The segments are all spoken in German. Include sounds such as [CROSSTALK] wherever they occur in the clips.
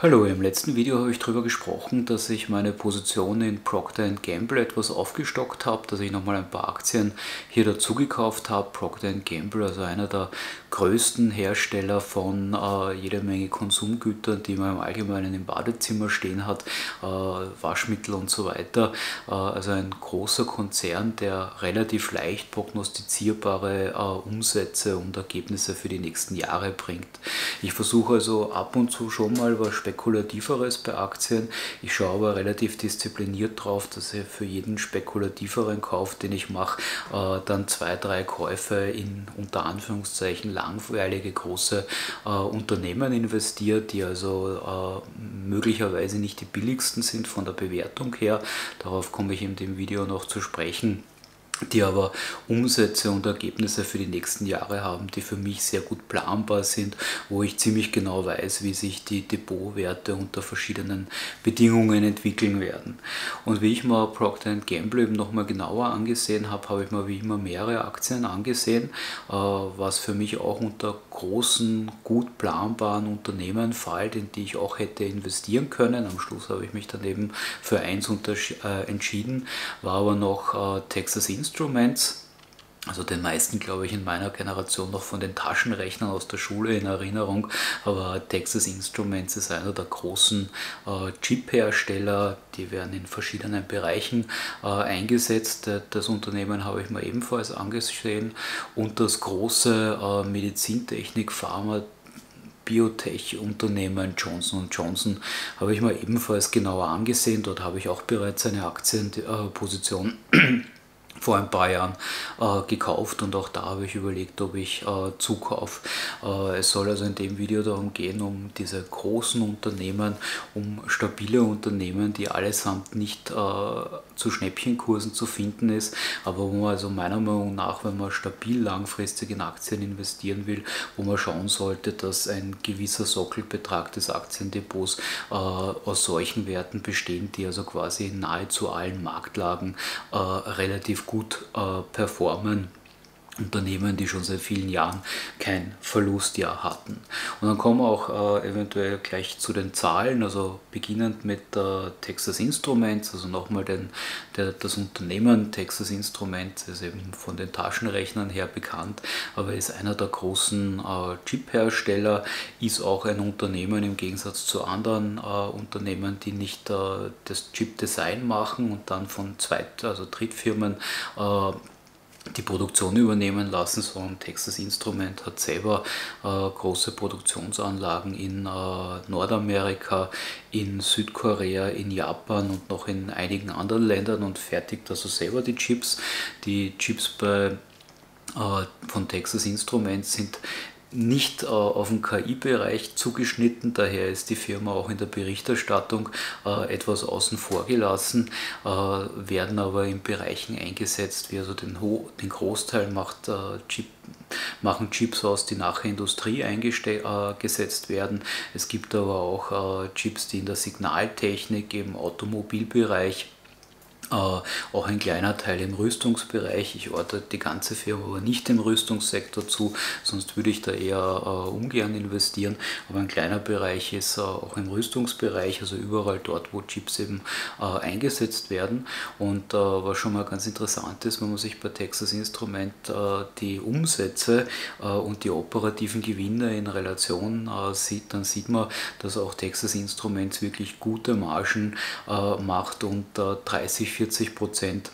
Hallo, im letzten Video habe ich darüber gesprochen, dass ich meine Position in Procter Gamble etwas aufgestockt habe, dass ich nochmal ein paar Aktien hier dazu gekauft habe. Procter Gamble, also einer der größten Hersteller von äh, jeder Menge Konsumgütern, die man im Allgemeinen im Badezimmer stehen hat, äh, Waschmittel und so weiter. Äh, also ein großer Konzern, der relativ leicht prognostizierbare äh, Umsätze und Ergebnisse für die nächsten Jahre bringt. Ich versuche also ab und zu schon mal was Spekulativeres bei Aktien. Ich schaue aber relativ diszipliniert drauf, dass ich für jeden spekulativeren Kauf, den ich mache, äh, dann zwei, drei Käufe in unter Anführungszeichen langweilige große äh, Unternehmen investiert, die also äh, möglicherweise nicht die billigsten sind von der Bewertung her. Darauf komme ich in dem Video noch zu sprechen die aber Umsätze und Ergebnisse für die nächsten Jahre haben, die für mich sehr gut planbar sind, wo ich ziemlich genau weiß, wie sich die Depotwerte unter verschiedenen Bedingungen entwickeln werden. Und wie ich mir Procter Gamble eben nochmal genauer angesehen habe, habe ich mir wie immer mehrere Aktien angesehen, äh, was für mich auch unter großen, gut planbaren Unternehmen fällt, in die ich auch hätte investieren können. Am Schluss habe ich mich dann eben für eins äh, entschieden, war aber noch äh, Texas Instruments Instruments, also den meisten, glaube ich, in meiner Generation noch von den Taschenrechnern aus der Schule in Erinnerung, aber Texas Instruments ist einer der großen äh, Chip-Hersteller, die werden in verschiedenen Bereichen äh, eingesetzt. Das Unternehmen habe ich mir ebenfalls angesehen und das große äh, Medizintechnik, Pharma, Biotech-Unternehmen Johnson Johnson habe ich mir ebenfalls genauer angesehen. Dort habe ich auch bereits eine Aktienposition vor ein paar Jahren äh, gekauft und auch da habe ich überlegt, ob ich äh, zukaufe. Äh, es soll also in dem Video darum gehen, um diese großen Unternehmen, um stabile Unternehmen, die allesamt nicht äh, zu Schnäppchenkursen zu finden ist, aber wo man also meiner Meinung nach, wenn man stabil langfristig in Aktien investieren will, wo man schauen sollte, dass ein gewisser Sockelbetrag des Aktiendepots äh, aus solchen Werten bestehen, die also quasi in nahezu allen Marktlagen äh, relativ gut äh, performen. Unternehmen, die schon seit vielen Jahren kein Verlustjahr hatten. Und dann kommen wir auch äh, eventuell gleich zu den Zahlen, also beginnend mit äh, Texas Instruments, also nochmal den, der, das Unternehmen Texas Instruments ist eben von den Taschenrechnern her bekannt, aber ist einer der großen äh, Chip-Hersteller, ist auch ein Unternehmen im Gegensatz zu anderen äh, Unternehmen, die nicht äh, das Chip-Design machen und dann von Zweit-, also Drittfirmen äh, die Produktion übernehmen lassen, sondern Texas Instrument hat selber äh, große Produktionsanlagen in äh, Nordamerika, in Südkorea, in Japan und noch in einigen anderen Ländern und fertigt also selber die Chips. Die Chips bei äh, von Texas Instruments sind nicht äh, auf den KI-Bereich zugeschnitten, daher ist die Firma auch in der Berichterstattung äh, etwas außen vor gelassen, äh, werden aber in Bereichen eingesetzt, wie also den, Ho den Großteil macht, Chip, machen Chips aus, die nachher Industrie eingesetzt werden. Es gibt aber auch Chips, die in der Signaltechnik, im Automobilbereich auch ein kleiner Teil im Rüstungsbereich. Ich ordne die ganze Firma aber nicht dem Rüstungssektor zu, sonst würde ich da eher äh, ungern investieren. Aber ein kleiner Bereich ist äh, auch im Rüstungsbereich, also überall dort, wo Chips eben äh, eingesetzt werden. Und äh, was schon mal ganz interessant ist, wenn man sich bei Texas Instrument äh, die Umsätze und die operativen Gewinne in Relation sieht, dann sieht man, dass auch Texas Instruments wirklich gute Margen macht und 30 40 Prozent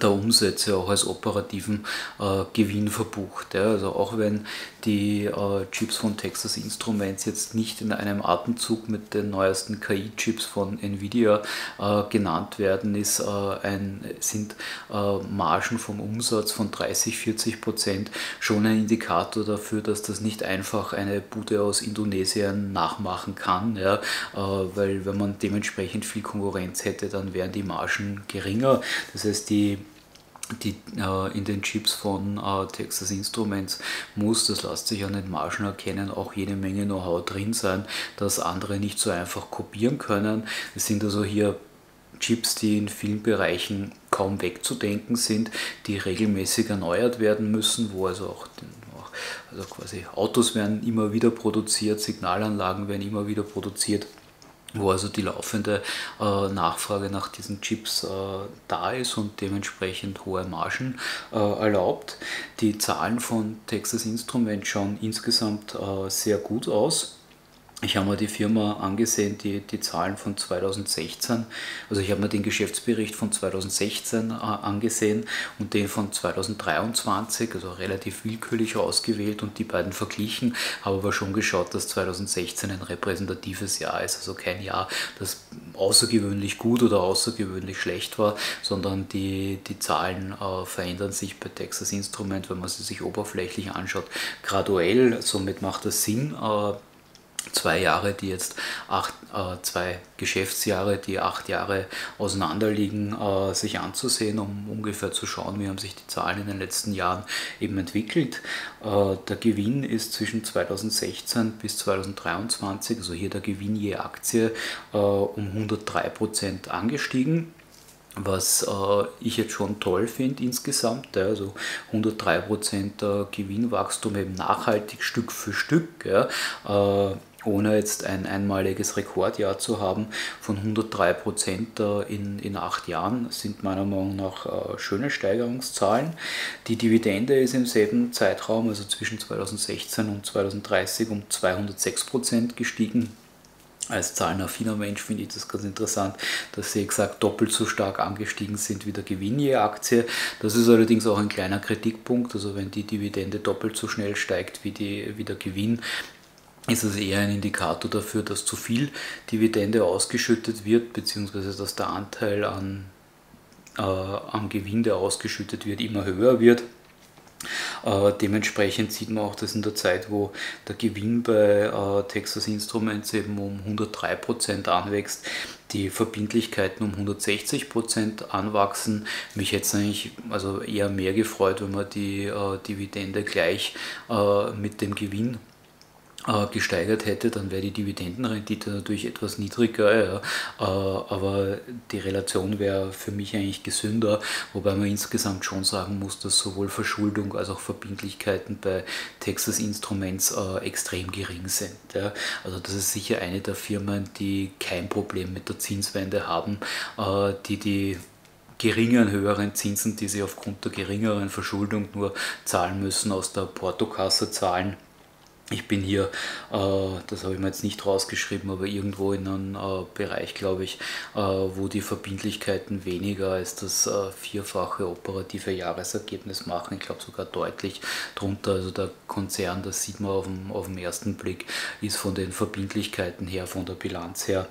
der Umsätze auch als operativen äh, Gewinn verbucht. Ja. Also auch wenn die äh, Chips von Texas Instruments jetzt nicht in einem Atemzug mit den neuesten KI-Chips von Nvidia äh, genannt werden, ist, äh, ein, sind äh, Margen vom Umsatz von 30, 40 Prozent schon ein Indikator dafür, dass das nicht einfach eine Bude aus Indonesien nachmachen kann, ja. Äh, weil wenn man dementsprechend viel Konkurrenz hätte, dann wären die Margen geringer. Das heißt, die die äh, in den Chips von äh, Texas Instruments muss, das lässt sich an den Margen erkennen, auch jede Menge Know-how drin sein, das andere nicht so einfach kopieren können. Es sind also hier Chips, die in vielen Bereichen kaum wegzudenken sind, die regelmäßig erneuert werden müssen, wo also auch, den, also quasi Autos werden immer wieder produziert, Signalanlagen werden immer wieder produziert wo also die laufende äh, Nachfrage nach diesen Chips äh, da ist und dementsprechend hohe Margen äh, erlaubt. Die Zahlen von Texas Instruments schauen insgesamt äh, sehr gut aus. Ich habe mir die Firma angesehen, die, die Zahlen von 2016, also ich habe mir den Geschäftsbericht von 2016 äh, angesehen und den von 2023, also relativ willkürlich ausgewählt und die beiden verglichen, habe aber schon geschaut, dass 2016 ein repräsentatives Jahr ist, also kein Jahr, das außergewöhnlich gut oder außergewöhnlich schlecht war, sondern die, die Zahlen äh, verändern sich bei Texas Instrument, wenn man sie sich oberflächlich anschaut, graduell, somit macht das Sinn, äh, zwei Jahre, die jetzt acht, äh, zwei Geschäftsjahre, die acht Jahre auseinanderliegen, äh, sich anzusehen, um ungefähr zu schauen, wie haben sich die Zahlen in den letzten Jahren eben entwickelt. Äh, der Gewinn ist zwischen 2016 bis 2023, also hier der Gewinn je Aktie, äh, um 103 Prozent angestiegen was äh, ich jetzt schon toll finde insgesamt. Ja, also 103% Gewinnwachstum eben nachhaltig Stück für Stück. Ja, äh, ohne jetzt ein einmaliges Rekordjahr zu haben von 103 Prozent in, in acht Jahren, sind meiner Meinung nach äh, schöne Steigerungszahlen. Die Dividende ist im selben Zeitraum, also zwischen 2016 und 2030, um 206 Prozent gestiegen. Als zahlenaffiner Mensch finde ich das ganz interessant, dass sie exakt doppelt so stark angestiegen sind wie der Gewinn je Aktie. Das ist allerdings auch ein kleiner Kritikpunkt. Also wenn die Dividende doppelt so schnell steigt wie, die, wie der Gewinn, ist es eher ein Indikator dafür, dass zu viel Dividende ausgeschüttet wird, beziehungsweise dass der Anteil an, äh, am Gewinn, der ausgeschüttet wird, immer höher wird. Äh, dementsprechend sieht man auch, dass in der Zeit, wo der Gewinn bei äh, Texas Instruments eben um 103% anwächst, die Verbindlichkeiten um 160% anwachsen. Mich hätte es eigentlich also eher mehr gefreut, wenn man die äh, Dividende gleich äh, mit dem Gewinn gesteigert hätte, dann wäre die Dividendenrendite natürlich etwas niedriger, ja. Äh, aber die Relation wäre für mich eigentlich gesünder, wobei man insgesamt schon sagen muss, dass sowohl Verschuldung als auch Verbindlichkeiten bei Texas Instruments äh, extrem gering sind. Ja. Also das ist sicher eine der Firmen, die kein Problem mit der Zinswende haben, die die geringen höheren Zinsen, die sie aufgrund der geringeren Verschuldung nur zahlen müssen, aus der Portokasse zahlen ich bin hier, äh, das habe ich mir jetzt nicht rausgeschrieben, aber irgendwo in einem äh, Bereich, glaube ich, äh, wo die Verbindlichkeiten weniger als das vierfache operative Jahresergebnis machen. Ich glaube sogar deutlich drunter. Also der Konzern, das sieht man auf dem, auf den ersten Blick, ist von den Verbindlichkeiten her, von der Bilanz her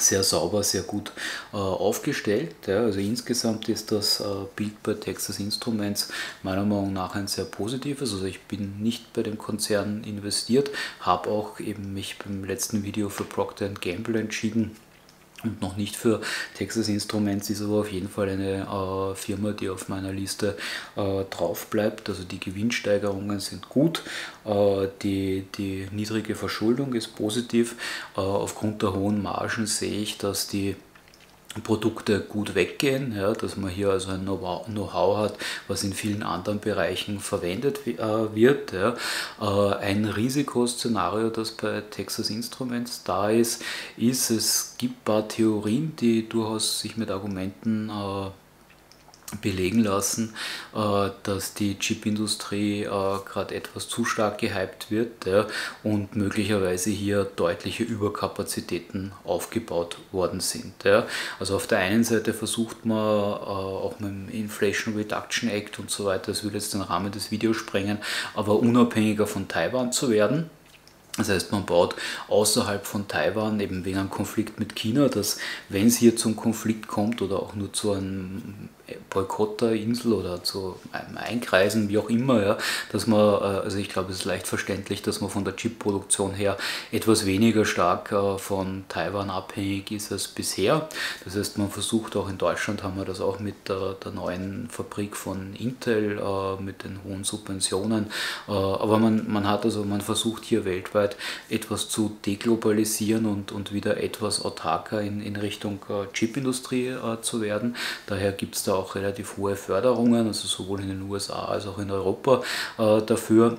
sehr sauber, sehr gut äh, aufgestellt. Ja. Also insgesamt ist das äh, Bild bei Texas Instruments meiner Meinung nach ein sehr positives. Also ich bin nicht bei dem Konzern investiert, habe auch eben mich beim letzten Video für Procter Gamble entschieden und noch nicht für Texas Instruments ist aber auf jeden Fall eine äh, Firma, die auf meiner Liste äh, drauf bleibt. Also die Gewinnsteigerungen sind gut, äh, die, die niedrige Verschuldung ist positiv. Äh, aufgrund der hohen Margen sehe ich, dass die Produkte gut weggehen, ja, dass man hier also ein Know-how hat, was in vielen anderen Bereichen verwendet äh, wird. Ja. Äh, ein Risikoszenario, das bei Texas Instruments da ist, ist, es gibt ein paar Theorien, die durchaus sich mit Argumenten äh, belegen lassen, äh, dass die Chipindustrie äh, gerade etwas zu stark gehypt wird und möglicherweise hier deutliche Überkapazitäten aufgebaut worden sind. Also auf der einen Seite versucht man äh, auch mit dem Inflation Reduction Act und so weiter, das würde jetzt den Rahmen des Videos sprengen, aber unabhängiger von Taiwan zu werden. Das heißt, man baut außerhalb von Taiwan eben wegen einem Konflikt mit China, dass wenn es hier zum Konflikt kommt oder auch nur zu einem Boykott der Insel oder zu einem Einkreisen, wie auch immer, ja, dass man, äh, also ich glaube, es ist leicht verständlich, dass man von der Chipproduktion her etwas weniger stark äh, von Taiwan abhängig ist als bisher. Das heißt, man versucht auch in Deutschland, haben wir das auch mit der, der neuen Fabrik von Intel, äh, mit den hohen Subventionen, aber man, man hat also, man versucht hier weltweit etwas zu deglobalisieren und, und wieder etwas autarker in, in Richtung Chipindustrie zu werden. Daher gibt es da auch relativ hohe Förderungen, also sowohl in den USA als auch in Europa äh, dafür.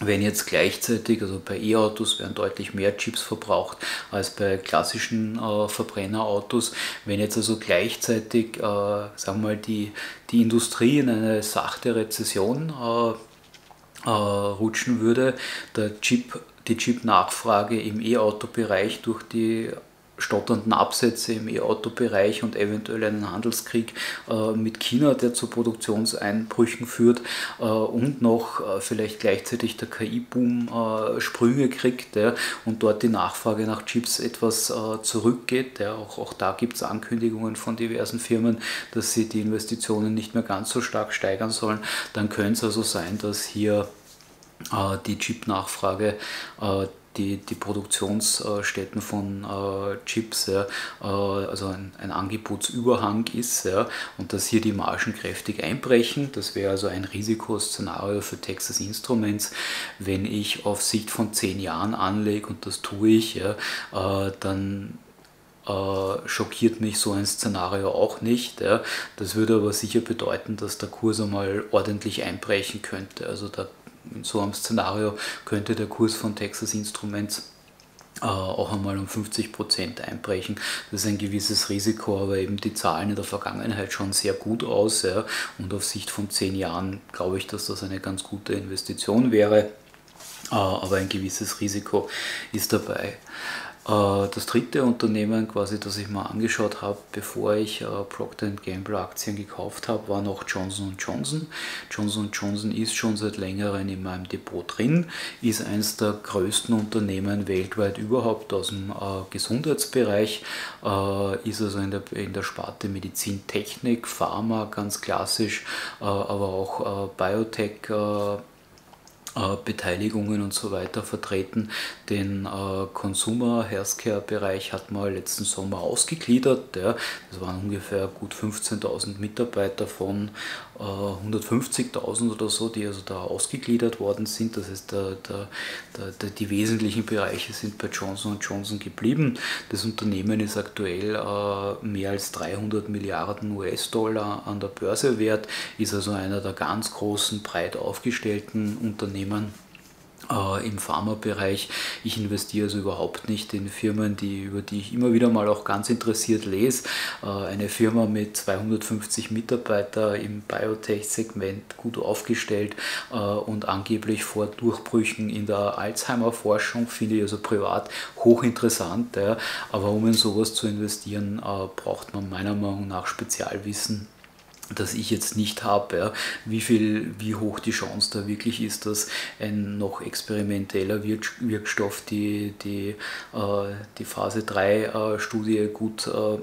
wenn jetzt gleichzeitig, also bei E-Autos werden deutlich mehr Chips verbraucht als bei klassischen äh, Verbrennerautos, wenn jetzt also gleichzeitig, äh, sagen wir mal, die, die Industrie in eine sachte Rezession äh, äh rutschen würde, der Chip, die Chip-Nachfrage im E-Auto-Bereich durch die stotternden Absätze im E-Auto-Bereich und eventuell einen Handelskrieg äh, mit China, der zu Produktionseinbrüchen führt äh, und noch äh, vielleicht gleichzeitig der KI-Boom Sprünge kriegt und dort die Nachfrage nach Chips etwas zurückgeht. Auch, auch da gibt es Ankündigungen von diversen Firmen, dass sie die Investitionen nicht mehr ganz so stark steigern sollen. Dann könnte es also sein, dass hier die Chip-Nachfrage die, die Produktionsstätten von äh, Chips, ja, äh, also ein, ein, Angebotsüberhang ist ja, und dass hier die Margen kräftig einbrechen. Das wäre also ein Risikoszenario für Texas Instruments. Wenn ich auf Sicht von zehn Jahren anlege, und das tue ich, ja, äh, dann äh, schockiert mich so ein Szenario auch nicht. Das würde aber sicher bedeuten, dass der Kurs einmal ordentlich einbrechen könnte. Also da in so einem Szenario könnte der Kurs von Texas Instruments äh, auch einmal um 50% einbrechen. Das ist ein gewisses Risiko, aber eben die Zahlen in der Vergangenheit schauen sehr gut aus. Ja. Und auf Sicht von 10 Jahren glaube ich, dass das eine ganz gute Investition wäre. Äh, aber ein gewisses Risiko ist dabei. Äh, das dritte Unternehmen, quasi, das ich mal angeschaut habe, bevor ich äh, Procter Gamble Aktien gekauft habe, war noch Johnson Johnson. Johnson Johnson ist schon seit längerem in meinem Depot drin, ist eines der größten Unternehmen weltweit überhaupt aus dem äh, Gesundheitsbereich, ist also in der, in der Sparte Medizintechnik, Pharma ganz klassisch, aber auch Biotech Beteiligungen und so weiter vertreten. Den äh, Consumer Healthcare Bereich hat man letzten Sommer ausgegliedert. Das waren ungefähr gut 15.000 Mitarbeiter von äh, 150.000 oder so, die also da ausgegliedert worden sind. Das heißt, der, der, der, die wesentlichen Bereiche sind bei Johnson Johnson geblieben. Das Unternehmen ist aktuell äh, mehr als 300 Milliarden US-Dollar an der Börse wert, ist also einer der ganz großen, breit aufgestellten Unternehmen äh, im Pharmabereich. Ich investiere also überhaupt nicht in Firmen, die, über die ich immer wieder mal auch ganz interessiert lese. Äh, eine Firma mit 250 Mitarbeitern im Biotech-Segment gut aufgestellt äh, und angeblich vor Durchbrüchen in der Alzheimer-Forschung finde ich also privat hochinteressant. Aber um in sowas zu investieren, braucht man meiner Meinung nach Spezialwissen das ich jetzt nicht habe, ja, wie, viel, wie hoch die Chance da wirklich ist, dass ein noch experimenteller Wirkstoff die, die, äh, die Phase 3 äh, Studie gut äh,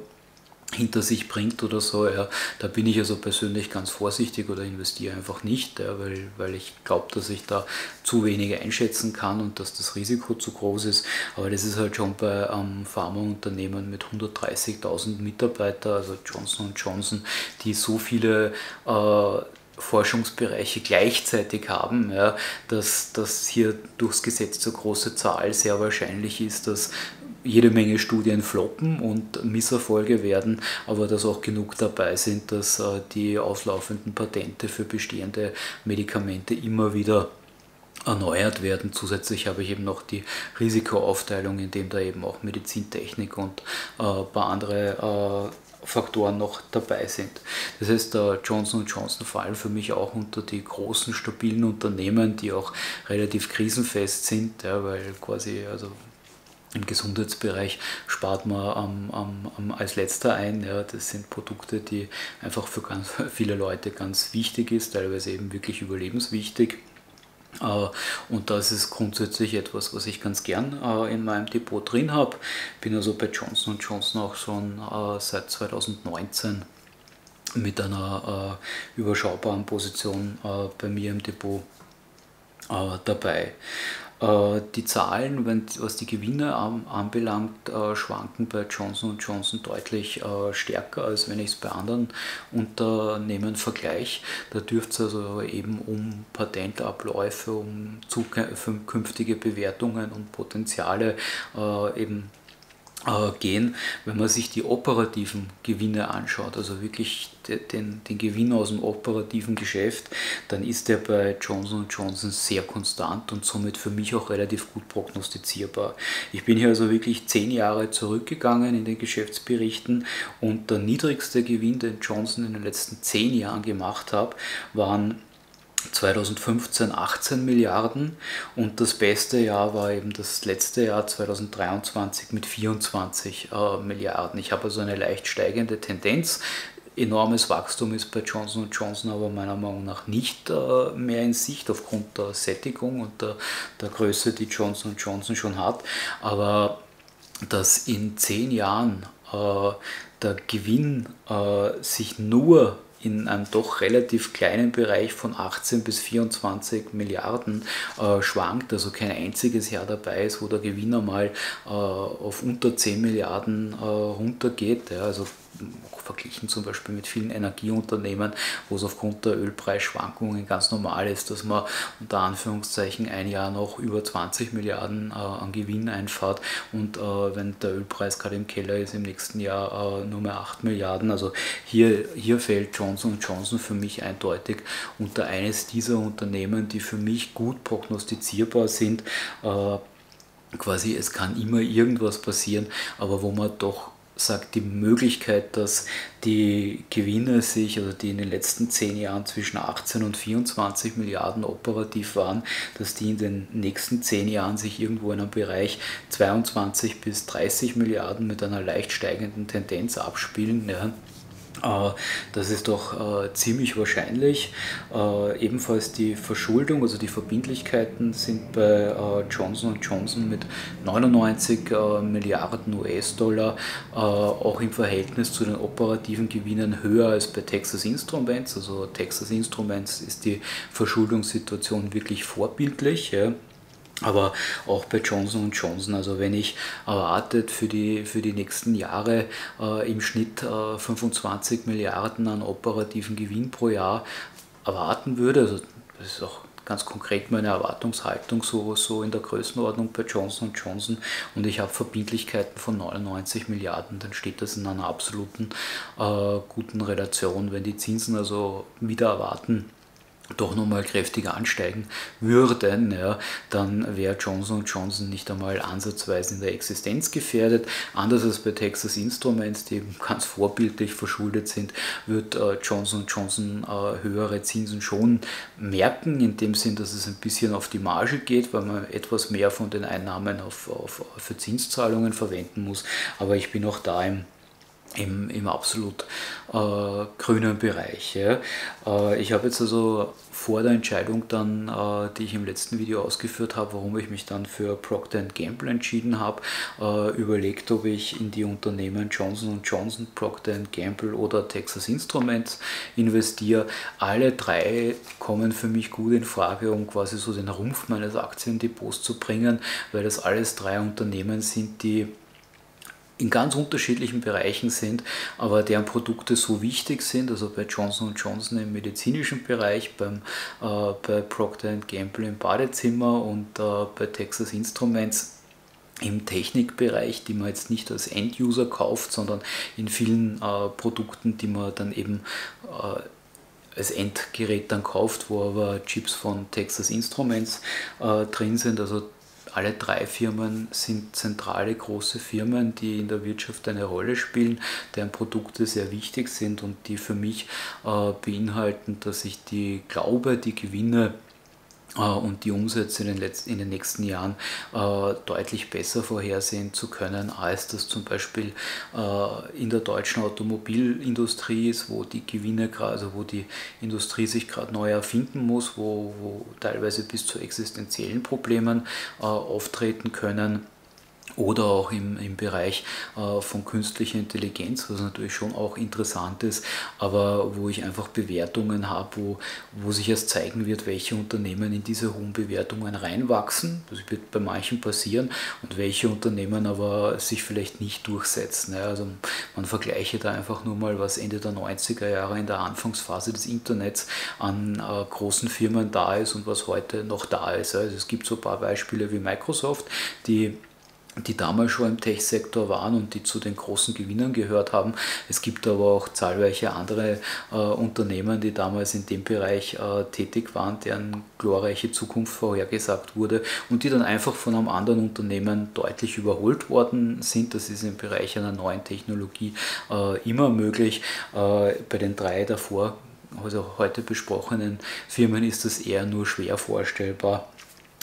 hinter sich bringt oder so, ja, da bin ich also persönlich ganz vorsichtig oder investiere einfach nicht, ja, weil, weil ich glaube, dass ich da zu wenig einschätzen kann und dass das Risiko zu groß ist. Aber das ist halt schon bei einem Pharmaunternehmen mit 130.000 Mitarbeitern, also Johnson Johnson, die so viele äh, Forschungsbereiche gleichzeitig haben, ja, dass, dass hier durchs Gesetz zur große Zahl sehr wahrscheinlich ist, dass jede Menge Studien floppen und Misserfolge werden, aber dass auch genug dabei sind, dass äh, die auslaufenden Patente für bestehende Medikamente immer wieder erneuert werden. Zusätzlich habe ich eben noch die Risikoaufteilung, in dem da eben auch Medizintechnik und äh, ein paar andere äh, Faktoren noch dabei sind. Das heißt, Johnson Johnson fallen für mich auch unter die großen, stabilen Unternehmen, die auch relativ krisenfest sind, ja, weil quasi, also im Gesundheitsbereich spart man am, am als letzter ein. Ja, das sind Produkte, die einfach für ganz [LAUGHS] viele Leute ganz wichtig ist, teilweise eben wirklich überlebenswichtig. Äh, und das ist grundsätzlich etwas, was ich ganz gern äh, in meinem Depot drin habe. Bin also bei Johnson Johnson auch schon äh, seit 2019 mit einer überschaubaren Position bei mir im Depot dabei. Äh, die Zahlen, was die Gewinne anbelangt, äh, schwanken bei Johnson Johnson deutlich äh, stärker, als wenn ich es bei anderen Unternehmen vergleiche. Da dürfte es also eben um Patentabläufe, um zukünftige Bewertungen und Potenziale eben gehen, wenn man sich die operativen Gewinne anschaut, also wirklich den, den Gewinn aus dem operativen Geschäft, dann ist der bei Johnson Johnson sehr konstant und somit für mich auch relativ gut prognostizierbar. Ich bin hier also wirklich zehn Jahre zurückgegangen in den Geschäftsberichten und der niedrigste Gewinn, den Johnson in den letzten zehn Jahren gemacht hat, waren 2015 18 Milliarden und das beste Jahr war eben das letzte Jahr 2023 mit 24 äh, Milliarden. Ich habe also eine leicht steigende Tendenz. Enormes Wachstum ist bei Johnson Johnson aber meiner Meinung nach nicht äh, mehr in Sicht aufgrund der Sättigung und der, der Größe, die Johnson Johnson schon hat. Aber dass in zehn Jahren äh, der Gewinn äh, sich nur in einem doch relativ kleinen Bereich von 18 bis 24 Milliarden äh, schwankt, also kein einziges Jahr dabei ist, wo der Gewinner mal äh, auf unter 10 Milliarden äh, runtergeht. Ja, also verglichen zum Beispiel mit vielen Energieunternehmen, wo es aufgrund der Ölpreisschwankungen ganz normal ist, dass man unter Anführungszeichen ein Jahr noch über 20 Milliarden äh, an Gewinn einfahrt und äh, wenn der Ölpreis gerade im Keller ist, im nächsten Jahr äh, nur mehr 8 Milliarden. Also hier, hier fällt Johnson Johnson für mich eindeutig unter eines dieser Unternehmen, die für mich gut prognostizierbar sind äh, quasi es kann immer irgendwas passieren, aber wo man doch sagt, die Möglichkeit, dass die Gewinne sich, also die in den letzten zehn Jahren zwischen 18 und 24 Milliarden operativ waren, dass die in den nächsten zehn Jahren sich irgendwo in einem Bereich 22 bis 30 Milliarden mit einer leicht steigenden Tendenz abspielen. Ja. Äh, das ist doch äh, ziemlich wahrscheinlich. Äh, ebenfalls die Verschuldung, also die Verbindlichkeiten sind bei Johnson Johnson mit 99 Milliarden US-Dollar auch im Verhältnis zu den operativen Gewinnen höher als bei Texas Instruments. Also Texas Instruments ist die Verschuldungssituation wirklich vorbildlich. Aber auch bei Johnson Johnson, also wenn ich erwartet für die, für die nächsten Jahre äh, im Schnitt äh, 25 Milliarden an operativen Gewinn pro Jahr erwarten würde, also das ist auch ganz konkret meine Erwartungshaltung so, so in der Größenordnung bei Johnson Johnson und ich habe Verbindlichkeiten von 99 Milliarden, dann steht das in einer absoluten äh, guten Relation. Wenn die Zinsen also wieder erwarten, doch nochmal kräftiger ansteigen würden, ja, dann wäre Johnson Johnson nicht einmal ansatzweise in der Existenz gefährdet. Anders als bei Texas Instruments, die eben ganz vorbildlich verschuldet sind, wird äh, Johnson Johnson äh, höhere Zinsen schon merken, in dem Sinn, dass es ein bisschen auf die Marge geht, weil man etwas mehr von den Einnahmen auf, auf, für Zinszahlungen verwenden muss. Aber ich bin auch da im im, im absolut äh, grünen Bereich. Ja. Äh, ich habe jetzt also vor der Entscheidung dann, äh, die ich im letzten Video ausgeführt habe, warum ich mich dann für Procter Gamble entschieden habe, äh, überlegt, ob ich in die Unternehmen Johnson Johnson, Procter Gamble oder Texas Instruments investiere. Alle drei kommen für mich gut in Frage, um quasi so den Rumpf meines Aktiendepots zu bringen, weil das alles drei Unternehmen sind, die in ganz unterschiedlichen Bereichen sind, aber deren Produkte so wichtig sind, also bei Johnson Johnson im medizinischen Bereich, beim, äh, bei Procter Gamble im Badezimmer und äh, bei Texas Instruments im Technikbereich, die man jetzt nicht als End-User kauft, sondern in vielen äh, Produkten, die man dann eben äh, als Endgerät dann kauft, wo aber Chips von Texas Instruments äh, drin sind. Also alle drei Firmen sind zentrale große Firmen, die in der Wirtschaft eine Rolle spielen, deren Produkte sehr wichtig sind und die für mich äh, beinhalten, dass ich die glaube, die Gewinne und die Umsätze in den, letzten, in den nächsten Jahren äh, deutlich besser vorhersehen zu können, als das zum Beispiel äh, in der deutschen Automobilindustrie ist, wo die Gewinne also wo die Industrie sich gerade neu erfinden muss, wo, wo teilweise bis zu existenziellen Problemen äh, auftreten können oder auch im, im Bereich äh, von künstlicher Intelligenz, was natürlich schon auch interessant ist, aber wo ich einfach Bewertungen habe, wo, wo sich erst zeigen wird, welche Unternehmen in diese hohen Bewertungen reinwachsen. Das wird bei manchen passieren und welche Unternehmen aber sich vielleicht nicht durchsetzen. Ja, also man vergleiche da einfach nur mal, was Ende der 90er Jahre in der Anfangsphase des Internets an äh, großen Firmen da ist und was heute noch da ist. Also es gibt so ein paar Beispiele wie Microsoft, die die damals schon im Tech-Sektor waren und die zu den großen Gewinnern gehört haben. Es gibt aber auch zahlreiche andere äh, Unternehmen, die damals in dem Bereich äh, tätig waren, deren glorreiche Zukunft vorhergesagt wurde und die dann einfach von einem anderen Unternehmen deutlich überholt worden sind. Das ist im Bereich einer neuen Technologie äh, immer möglich. Äh, bei den drei davor also heute besprochenen Firmen ist das eher nur schwer vorstellbar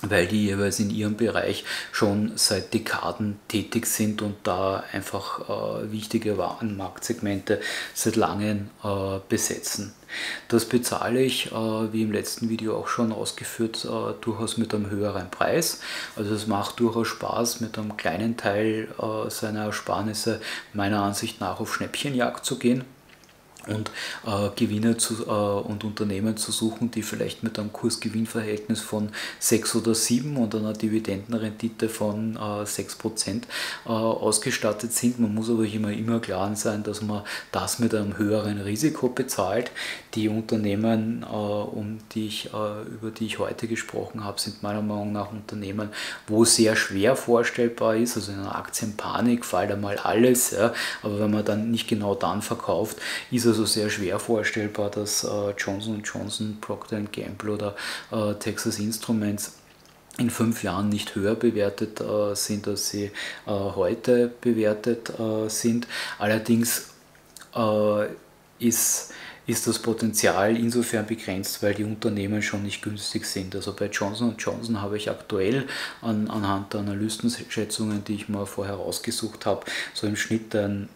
weil die jeweils in ihrem Bereich schon seit Dekaden tätig sind und da einfach äh, wichtige Warenmarktsegmente seit langem äh, besetzen. Das bezahle ich, äh, wie im letzten Video auch schon ausgeführt, äh, durchaus mit einem höheren Preis. Also es macht durchaus Spaß, mit einem kleinen Teil äh, seiner Ersparnisse meiner Ansicht nach auf Schnäppchenjagd zu gehen und äh, Gewinne zu, äh, und Unternehmen zu suchen, die vielleicht mit einem Kurs-Gewinn-Verhältnis von 6 oder 7 und einer Dividendenrendite von äh, 6% äh, ausgestattet sind. Man muss aber immer, immer klar sein, dass man das mit einem höheren Risiko bezahlt. Die Unternehmen, äh, um die ich, äh, über die ich heute gesprochen habe, sind meiner Meinung nach Unternehmen, wo sehr schwer vorstellbar ist, also in einer Aktienpanik fällt einmal alles, ja, aber wenn man dann nicht genau dann verkauft, ist es also sehr schwer vorstellbar, dass äh, Johnson Johnson, Procter Gamble oder äh, Texas Instruments in fünf Jahren nicht höher bewertet äh, sind, als sie äh, heute bewertet äh, sind. Allerdings äh, ist ist das Potenzial insofern begrenzt, weil die Unternehmen schon nicht günstig sind. Also bei Johnson Johnson habe ich aktuell an, anhand der Analystenschätzungen, die ich mal vorher rausgesucht habe, so im Schnitt ein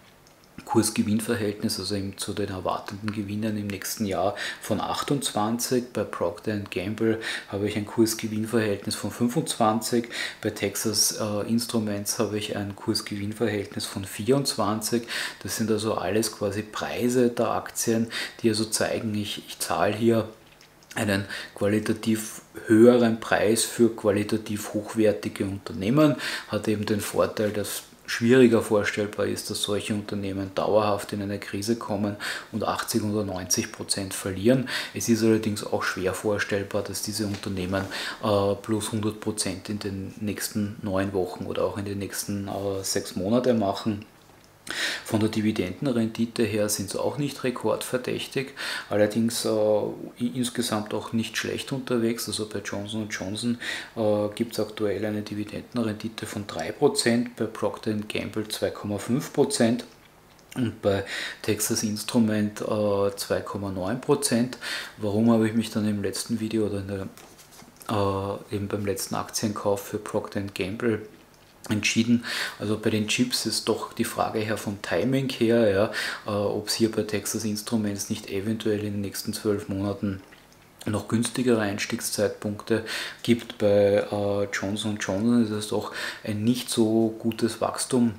Kurs-Gewinn-Verhältnis, also zu den erwarteten Gewinnen im nächsten Jahr von 28. Bei Procter Gamble habe ich ein Kurs-Gewinn-Verhältnis von 25. Bei Texas äh, Instruments habe ich ein Kurs-Gewinn-Verhältnis von 24. Das sind also alles quasi Preise der Aktien, die also zeigen, ich, ich zahle hier einen qualitativ höheren Preis für qualitativ hochwertige Unternehmen, hat eben den Vorteil, dass schwieriger vorstellbar ist, dass solche Unternehmen dauerhaft in eine Krise kommen und 80 oder 90 Prozent verlieren. Es ist allerdings auch schwer vorstellbar, dass diese Unternehmen äh, plus 100 Prozent in den nächsten neun Wochen oder auch in den nächsten äh, sechs Monaten machen. Von der Dividendenrendite her sind sie auch nicht rekordverdächtig, allerdings äh, insgesamt auch nicht schlecht unterwegs. Also bei Johnson Johnson äh, gibt es aktuell eine Dividendenrendite von 3%, bei Procter Gamble 2,5%. Und bei Texas Instrument äh, 2,9%. Warum habe ich mich dann im letzten Video oder der, äh, eben beim letzten Aktienkauf für Procter Gamble entschieden. Also bei den Chips ist doch die Frage her vom Timing her, ja, äh, ob es hier bei Texas Instruments nicht eventuell in den nächsten zwölf Monaten noch günstigere Einstiegszeitpunkte gibt. Bei äh, Johnson Johnson ist es doch ein nicht so gutes Wachstum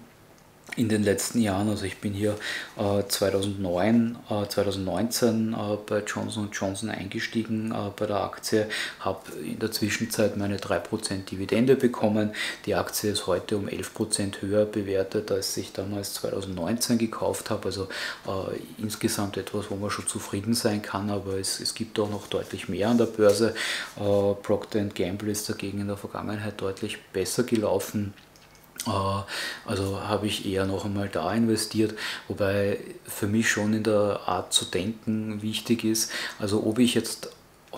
in den letzten Jahren, also ich bin hier äh, 2009, äh, 2019 äh, bei Johnson Johnson eingestiegen äh, bei der Aktie, habe in der Zwischenzeit meine 3% Dividende bekommen. Die Aktie ist heute um 11% höher bewertet, als ich damals 2019 gekauft habe. Also äh, insgesamt etwas, wo man schon zufrieden sein kann, aber es, es gibt auch noch deutlich mehr an der Börse. Äh, Procter Gamble ist dagegen in der Vergangenheit deutlich besser gelaufen. Äh, also habe ich eher noch einmal da investiert, wobei für mich schon in der Art zu denken wichtig ist. Also ob ich jetzt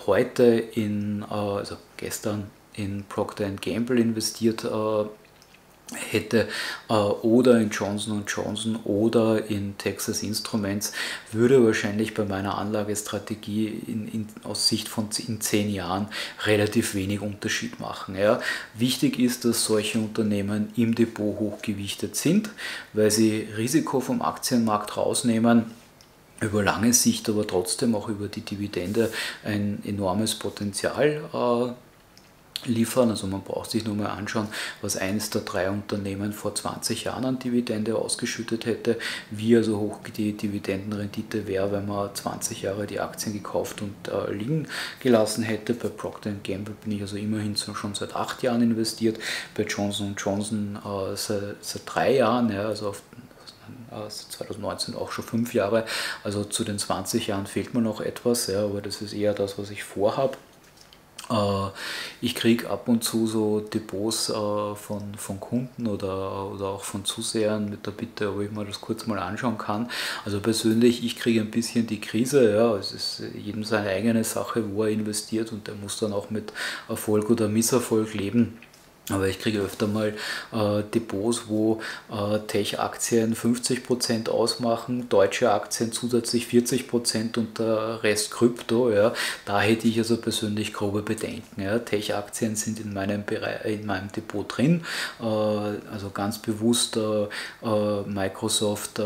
heute in, äh, also gestern in Procter Gamble investiert äh, hätte äh, oder in Johnson Johnson oder in Texas Instruments, würde wahrscheinlich bei meiner Anlagestrategie in, in, aus Sicht von in zehn Jahren relativ wenig Unterschied machen. Ja. Wichtig ist, dass solche Unternehmen im Depot hochgewichtet sind, weil sie Risiko vom Aktienmarkt rausnehmen über lange Sicht aber trotzdem auch über die Dividende ein enormes Potenzial äh, liefern. Also man braucht sich nur mal anschauen, was eines der drei Unternehmen vor 20 Jahren an Dividende ausgeschüttet hätte, wie also hoch die Dividendenrendite wäre, wenn man 20 Jahre die Aktien gekauft und äh, liegen gelassen hätte. Bei Procter Gamble bin ich also immerhin schon seit acht Jahren investiert, bei Johnson Johnson äh, seit, seit, drei Jahren, ja, also auf 2019 auch schon fünf Jahre, also zu den 20 Jahren fehlt mir noch etwas, ja, aber das ist eher das, was ich vorhabe. Äh, ich kriege ab und zu so Depots äh, von, von Kunden oder, oder auch von Zusehern mit der Bitte, ob ich mir das kurz mal anschauen kann. Also persönlich, ich kriege ein bisschen die Krise. Ja, es ist jedem seine eigene Sache, wo er investiert und der muss dann auch mit Erfolg oder Misserfolg leben. Aber ich kriege öfter mal äh, Depots, wo äh, Tech-Aktien 50% ausmachen, deutsche Aktien zusätzlich 40% und der Rest Krypto. Ja. Da hätte ich also persönlich grobe Bedenken. Ja. Tech-Aktien sind in meinem, Bereich, in meinem Depot drin, äh, also ganz bewusst äh, äh, Microsoft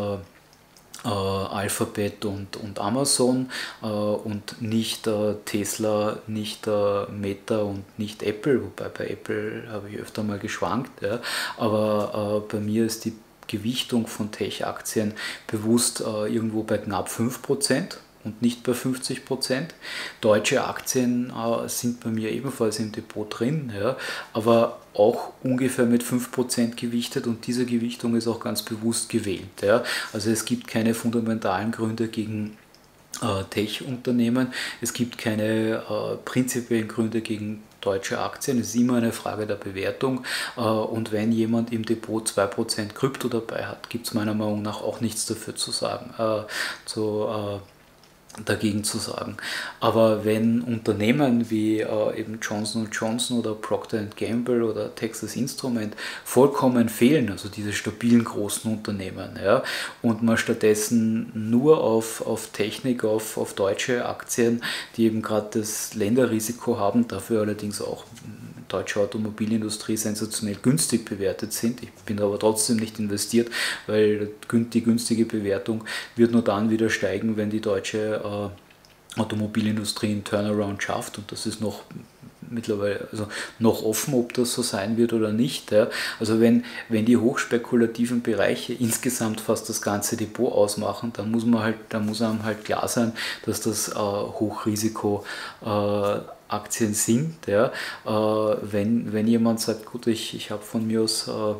äh, Alphabet und, und Amazon äh, und nicht äh, Tesla, nicht äh, Meta und nicht Apple, wobei bei Apple habe ich öfter mal geschwankt, ja. aber äh, bei mir ist die Gewichtung von Tech-Aktien bewusst äh, irgendwo bei knapp 5% und nicht bei 50 Prozent. Deutsche Aktien äh, sind bei mir ebenfalls im Depot drin, ja, aber auch ungefähr mit 5 Prozent gewichtet und diese Gewichtung ist auch ganz bewusst gewählt. Ja. Also es gibt keine fundamentalen Gründe gegen äh, Tech-Unternehmen, es gibt keine äh, prinzipiellen Gründe gegen deutsche Aktien. Es ist immer eine Frage der Bewertung. Äh, und wenn jemand im Depot 2% Krypto dabei hat, gibt es meiner Meinung nach auch nichts dafür zu sagen. Äh, zu, äh, dagegen zu sagen. Aber wenn Unternehmen wie äh, eben Johnson Johnson oder Procter Gamble oder Texas Instrument vollkommen fehlen, also diese stabilen großen Unternehmen, ja, und man stattdessen nur auf, auf Technik, auf, auf deutsche Aktien, die eben gerade das Länderrisiko haben, dafür allerdings auch deutsche Automobilindustrie sensationell günstig bewertet sind. Ich bin aber trotzdem nicht investiert, weil die günstige Bewertung wird nur dann wieder steigen, wenn die deutsche äh, Automobilindustrie einen Turnaround schafft und das ist noch mittlerweile also noch offen, ob das so sein wird oder nicht. Ja. Also wenn, wenn die hochspekulativen Bereiche insgesamt fast das ganze Depot ausmachen, dann muss man halt, dann muss einem halt klar sein, dass das äh, Hochrisiko äh, Aktien sind. Ja. Äh, wenn, wenn jemand sagt, gut, ich, ich habe von mir aus äh,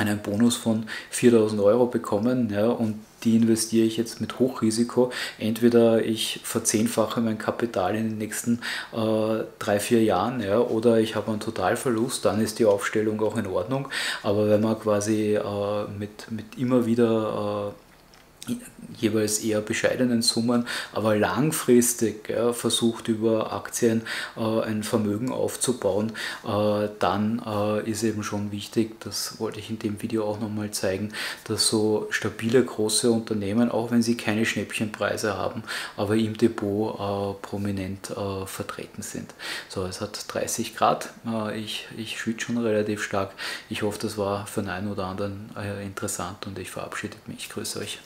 einen Bonus von 4000 Euro bekommen ja, und die investiere ich jetzt mit Hochrisiko. Entweder ich verzehnfache mein Kapital in den nächsten äh, drei, vier Jahren ja, oder ich habe einen Totalverlust, dann ist die Aufstellung auch in Ordnung. Aber wenn man quasi äh, mit, mit immer wieder äh, jeweils eher bescheidenen Summen, aber langfristig ja, versucht über Aktien äh, ein Vermögen aufzubauen, äh, dann äh, ist eben schon wichtig, das wollte ich in dem Video auch nochmal zeigen, dass so stabile große Unternehmen, auch wenn sie keine Schnäppchenpreise haben, aber im Depot äh, prominent äh, vertreten sind. So, es hat 30 Grad, äh, ich, ich schwitze schon relativ stark. Ich hoffe, das war für den einen oder anderen interessant und ich verabschiede mich. Ich grüße euch.